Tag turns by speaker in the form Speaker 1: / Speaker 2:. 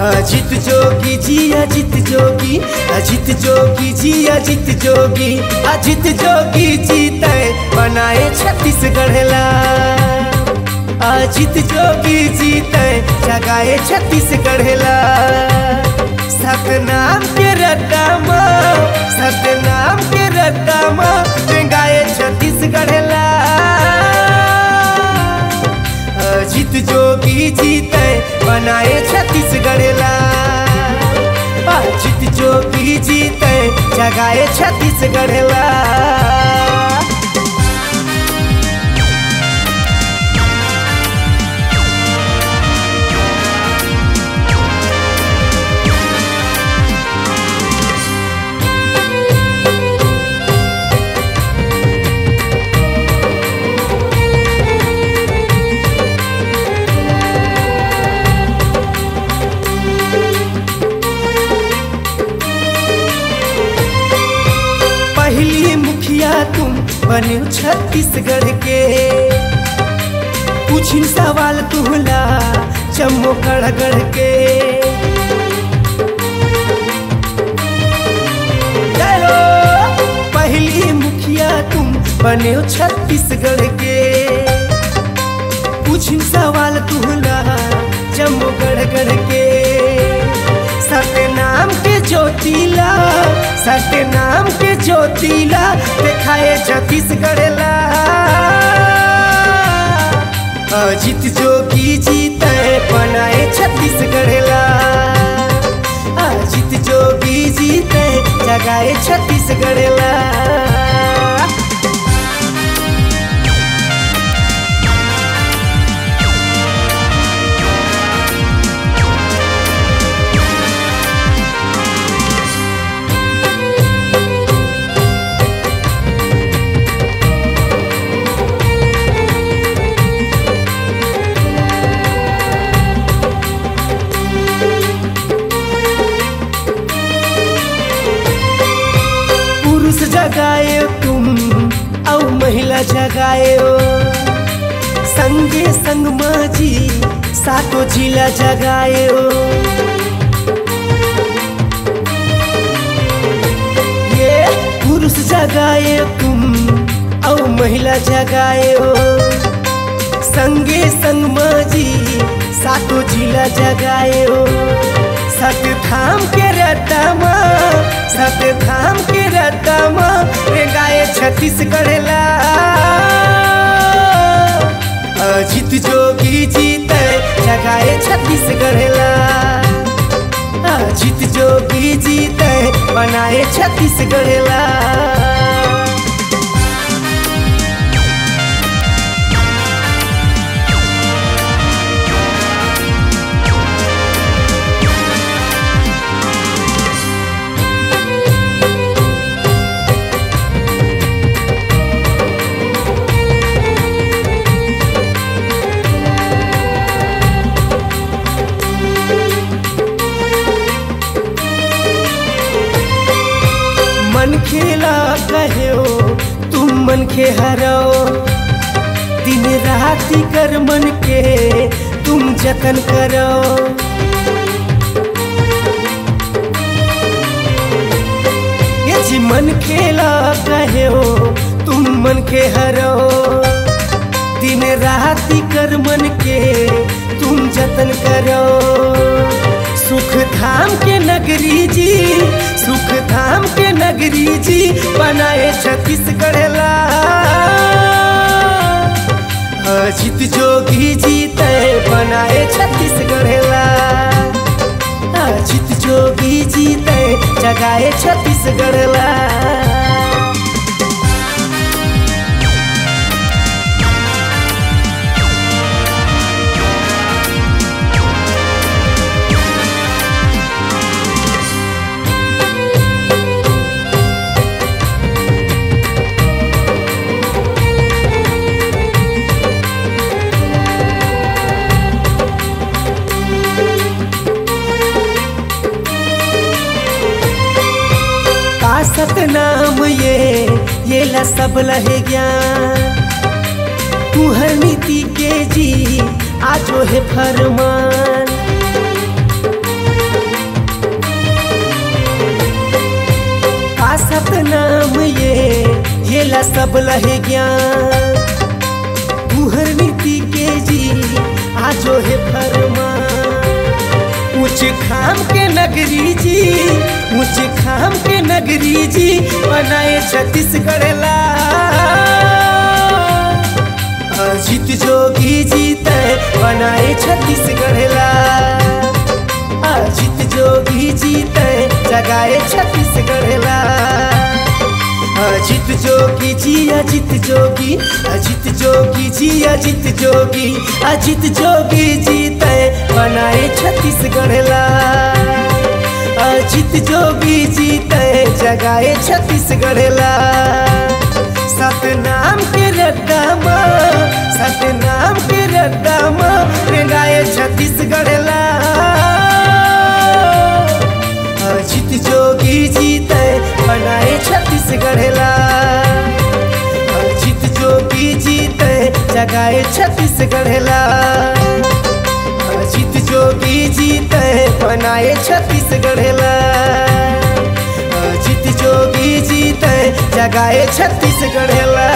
Speaker 1: अजित जोगी, जी अजित जोगी अजित जोगी, जी अजित जोगी अजित जोगी जीते बनाए छत्तीसगढ़ ला। अजित जोगी जीते जगाए छत्तीसगढ़ ला। सतनाम के रद्दा सतनाम के रद्दा गाए छत्तीसगढ़ ला। अजित जोगी जीते बनाए छत्तीसगढ़ ला। जो भी जीते जगाए छत्तीसगढ़ ला। बने छत्तीसगढ़ के। पूछिन सवाल तुहला चमो गढ़ के। पहली मुखिया तुम बने छत्तीसगढ़ के। पूछिन सवाल तुहला चमो गढ़ के। सत्य नाम के ज्योतिला सत्यनाम के ज्योतिला दिखाए छत्तीसगढ़ ला। अजित जोगी जीते बनाए छत्तीसगढ़ ला। अजित जोगी जीते जगाए छत्तीसगढ़ तुम और महिला जगाए हो। संगे संग माझी सातो जिला जगाए हो। ये पुरुष जगाए तुम और महिला जगाए हो। संगे संग माझी सातो जिला जगाए हो। सत धाम के रतमा सत धाम के रतमा। छत्तीसगढ़ ला अजित जोगी जीते जगाए छत्तीसगढ़ ला अजित जोगी जीते बनाए छत्तीसगढ़ ला के हरो दिन राति कर मन के तुम जतन करो ये जी मन खेला कहो तुम मन के हरो दिन राति कर मन के तुम जतन करो सुख धाम के नगरी जी सुख धाम के नगरी जी बनाए छत्तीसगढ़ ला। अजित जोगी जी तय बनाए छत्तीसगढ़ ला। अजित जोगी जी तय जगाए छत्तीसगढ़ ला। तेरा सब लहे ज्ञान। तू हर नीति के जी, आजो है फरमान। का सपनाम ये ये ला सब लहे ज्ञान। तू हर नीति के जी, आजो है फरमान। ऊंच खाम के नगरी जी मुझे खाम के नगरी जी बनाए छत्तीसगढ़ ला अजित जोगी जीते बनाए छत्तीसगढ़ ला अजित जोगी जीते जगाए छत्तीसगढ़ ला अजित जोगी, जी अजित जोगी अजित जोगी, जी अजित जोगी अजित जोगी जीते बनाए छत्तीसगढ़ ला अजित जोगी जीते जगाए छत्तीसगढ़ ला सतनाम के रद्दा माँ, सतनाम के रद्दा रेंगाए छत्तीसगढ़ ला जगाए छत्तीसगढ़ ला। अजित जोगी जीत बनाए छत्तीसगढ़ ला। अजित जोगी जीत जगाए छत्तीसगढ़ ला।